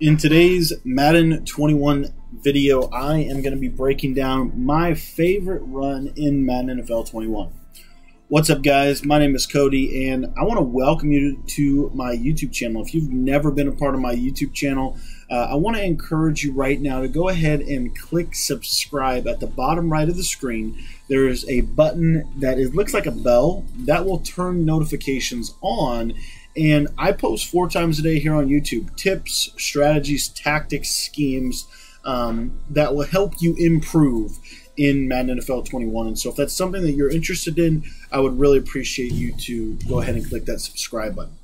In today's Madden 21 video, I am going to be breaking down my favorite run in Madden NFL 21. What's up, guys? My name is Cody, and I want to welcome you to my YouTube channel. If you've never been a part of my YouTube channel, uh, I want to encourage you right now to go ahead and click subscribe at the bottom right of the screen. There is a button that is, looks like a bell that will turn notifications on and I post four times a day here on YouTube tips, strategies, tactics, schemes um, that will help you improve in Madden NFL 21. And so if that's something that you're interested in, I would really appreciate you to go ahead and click that subscribe button.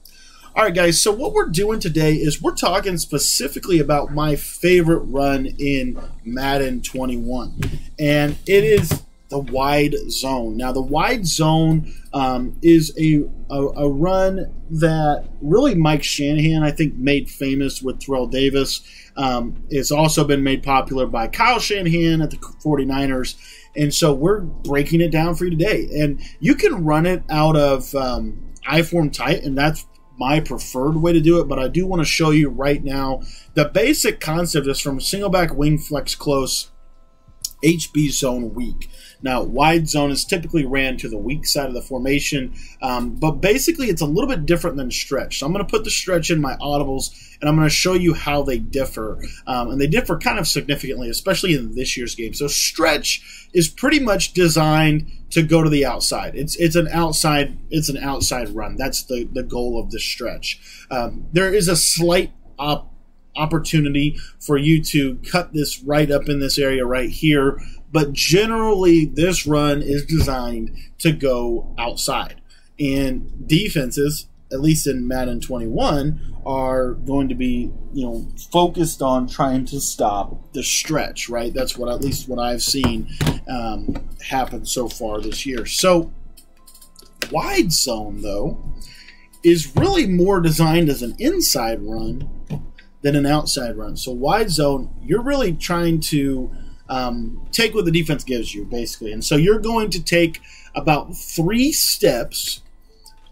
All right, guys, so what we're doing today is we're talking specifically about my favorite run in Madden 21. And it is the wide zone. Now, the wide zone um, is a, a, a run that really Mike Shanahan, I think, made famous with Terrell Davis. Um, it's also been made popular by Kyle Shanahan at the 49ers. And so we're breaking it down for you today. And you can run it out of um, I form tight, and that's my preferred way to do it. But I do want to show you right now the basic concept is from single back wing flex close HB zone weak. Now, wide zone is typically ran to the weak side of the formation, um, but basically it's a little bit different than stretch. So I'm going to put the stretch in my audibles, and I'm going to show you how they differ. Um, and they differ kind of significantly, especially in this year's game. So stretch is pretty much designed to go to the outside. It's it's an outside it's an outside run. That's the the goal of the stretch. Um, there is a slight op opportunity for you to cut this right up in this area right here. But generally, this run is designed to go outside. And defenses, at least in Madden 21, are going to be, you know, focused on trying to stop the stretch, right? That's what at least what I've seen um, happen so far this year. So, wide zone, though, is really more designed as an inside run than an outside run. So wide zone, you're really trying to um, take what the defense gives you, basically. And so you're going to take about three steps,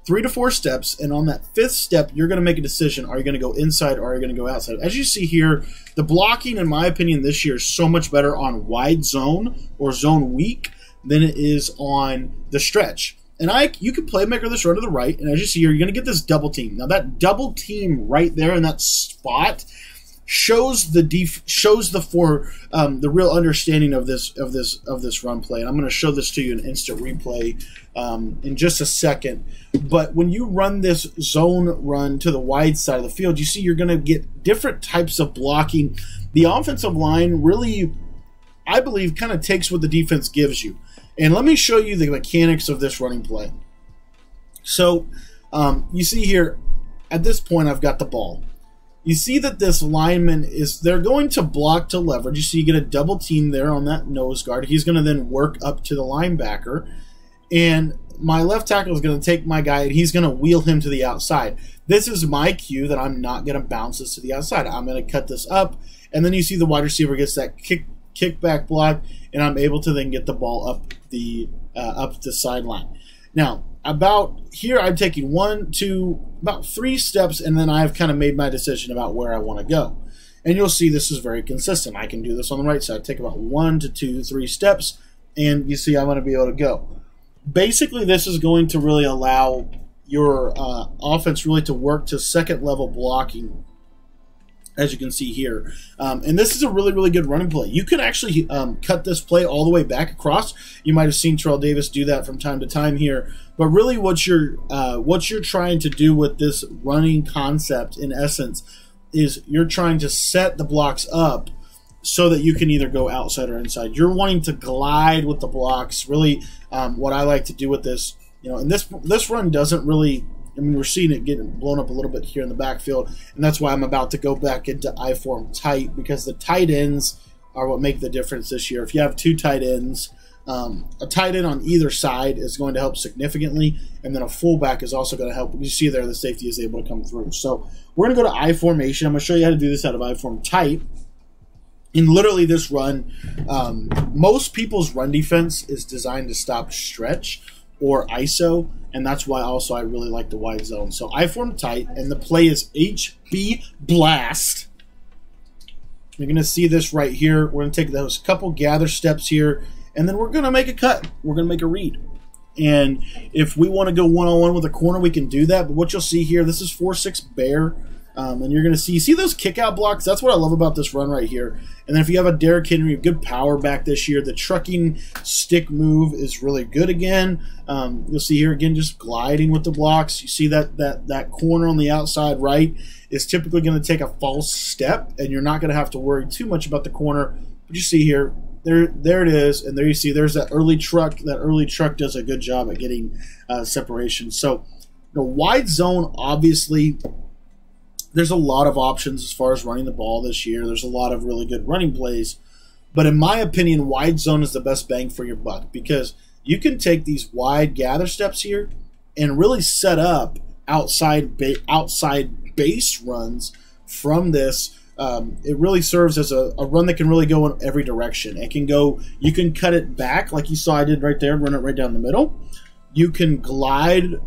three to four steps, and on that fifth step, you're going to make a decision: Are you going to go inside or are you going to go outside? As you see here, the blocking, in my opinion, this year is so much better on wide zone or zone weak than it is on the stretch. And I, you can playmaker this run to the right, and as you see here, you're going to get this double team. Now that double team right there in that spot shows the def- shows the for um, the real understanding of this of this of this run play. And I'm going to show this to you in instant replay um, in just a second. But when you run this zone run to the wide side of the field, you see you're going to get different types of blocking. The offensive line really, I believe, kind of takes what the defense gives you. And let me show you the mechanics of this running play. So um, you see here, at this point, I've got the ball. You see that this lineman is, they're going to block to leverage. You see you get a double team there on that nose guard. He's going to then work up to the linebacker. And my left tackle is going to take my guy and he's going to wheel him to the outside. This is my cue that I'm not going to bounce this to the outside. I'm going to cut this up. And then you see the wide receiver gets that kick kickback block, and I'm able to then get the ball up the uh, up the sideline. Now, about here, I'm taking one, two, about three steps, and then I've kind of made my decision about where I want to go. And you'll see this is very consistent. I can do this on the right side. Take about one to two, three steps, and you see I'm going to be able to go. Basically, this is going to really allow your uh, offense really to work to second level blocking as you can see here. Um, and this is a really, really good running play. You can actually um, cut this play all the way back across. You might have seen Terrell Davis do that from time to time here. But really, what you're uh, what you're trying to do with this running concept, in essence, is you're trying to set the blocks up so that you can either go outside or inside. You're wanting to glide with the blocks. Really, um, what I like to do with this, you know, and this this run doesn't really I mean, we're seeing it getting blown up a little bit here in the backfield, and that's why I'm about to go back into I form tight because the tight ends are what make the difference this year. If you have two tight ends, um, a tight end on either side is going to help significantly, and then a fullback is also going to help. You see there the safety is able to come through. So we're going to go to I formation. I'm going to show you how to do this out of I form tight. In literally this run, um, most people's run defense is designed to stop stretch or ISO, and that's why also I really like the wide zone. So I form tight, and the play is HB Blast. You're going to see this right here. We're going to take those couple gather steps here, and then we're going to make a cut. We're going to make a read. And if we want to go one-on-one with a corner, we can do that. But what you'll see here, this is 4-6 bear. Um, and you're going to see, see those kick out blocks? That's what I love about this run right here. And then if you have a Derrick Henry, good power back this year. The trucking stick move is really good again. Um, you'll see here again, just gliding with the blocks. You see that that that corner on the outside right is typically going to take a false step, and you're not going to have to worry too much about the corner. But you see here, there there it is, and there you see there's that early truck. That early truck does a good job at getting uh, separation. So, the wide zone obviously there's a lot of options as far as running the ball this year. There's a lot of really good running plays. But in my opinion, wide zone is the best bang for your buck because you can take these wide gather steps here and really set up outside ba- outside base runs from this. Um, it really serves as a, a, run that can really go in every direction. It can go, you can cut it back like you saw I did right there, run it right down the middle. You can glide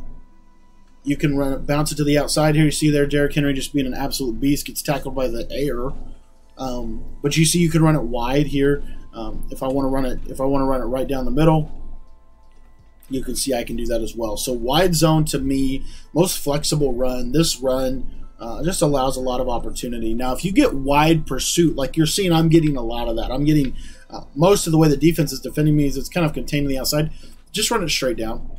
you can run bounce it to the outside here. You see there, Derrick Henry just being an absolute beast, gets tackled by the air. Um, but you see, you can run it wide here. Um, if I want to run it, if I want to run it right down the middle, you can see I can do that as well. So wide zone to me, most flexible run. This run uh, just allows a lot of opportunity. Now, if you get wide pursuit, like you're seeing, I'm getting a lot of that. I'm getting uh, most of the way the defense is defending me is it's kind of contained on the outside. Just run it straight down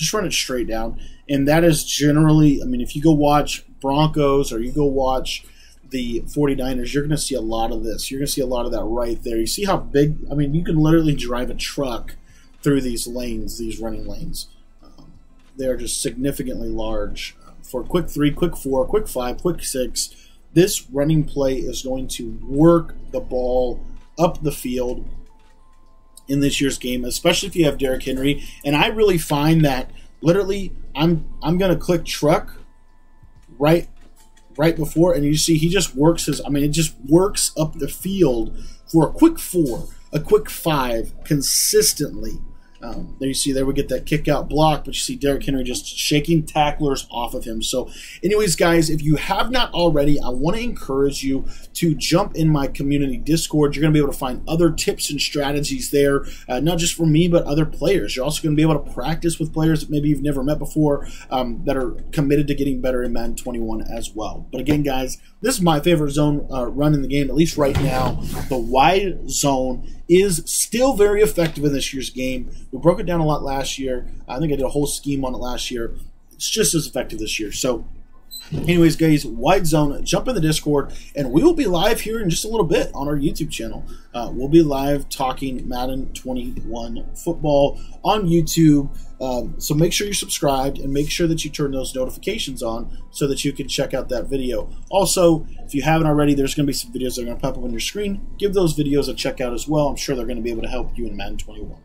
just run it straight down. And that is generally, I mean, if you go watch Broncos or you go watch the 49ers, you're going to see a lot of this. You're going to see a lot of that right there. You see how big, I mean, you can literally drive a truck through these lanes, these running lanes. Um, they are just significantly large. For quick three, quick four, quick five, quick six, this running play is going to work the ball up the field in this year's game, especially if you have Derrick Henry. And I really find that literally I'm I'm gonna click truck right right before and you see he just works his I mean it just works up the field for a quick four, a quick five consistently um, there you see, there we get that kick out block, but you see Derrick Henry just shaking tacklers off of him. So, anyways, guys, if you have not already, I want to encourage you to jump in my community Discord. You're going to be able to find other tips and strategies there, uh, not just for me, but other players. You're also going to be able to practice with players that maybe you've never met before um, that are committed to getting better in Madden 21 as well. But again, guys, this is my favorite zone uh, run in the game, at least right now. The wide zone is still very effective in this year's game. We broke it down a lot last year. I think I did a whole scheme on it last year. It's just as effective this year. So, anyways, guys, wide zone, jump in the Discord, and we will be live here in just a little bit on our YouTube channel. Uh, we'll be live talking Madden 21 football on YouTube. Um, so make sure you're subscribed and make sure that you turn those notifications on so that you can check out that video. Also, if you haven't already, there's going to be some videos that are going to pop up on your screen. Give those videos a check out as well. I'm sure they're going to be able to help you in Madden 21.